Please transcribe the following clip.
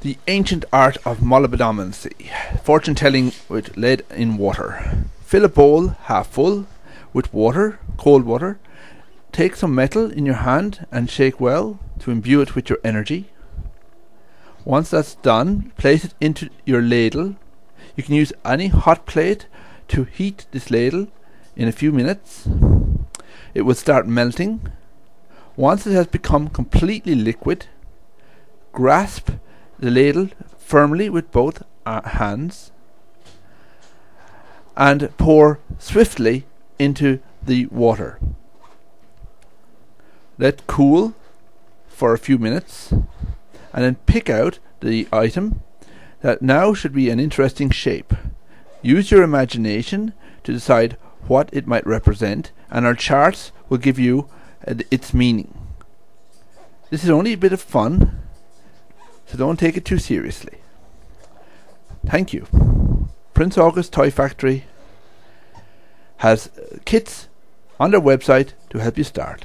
The ancient art of molybdomancy, fortune telling with lead in water. Fill a bowl half full with water, cold water. Take some metal in your hand and shake well to imbue it with your energy. Once that's done, place it into your ladle. You can use any hot plate to heat this ladle in a few minutes. It will start melting. Once it has become completely liquid, grasp the ladle firmly with both uh, hands and pour swiftly into the water. Let cool for a few minutes and then pick out the item that now should be an interesting shape. Use your imagination to decide what it might represent and our charts will give you uh, its meaning. This is only a bit of fun so don't take it too seriously. Thank you. Prince August Toy Factory has uh, kits on their website to help you start.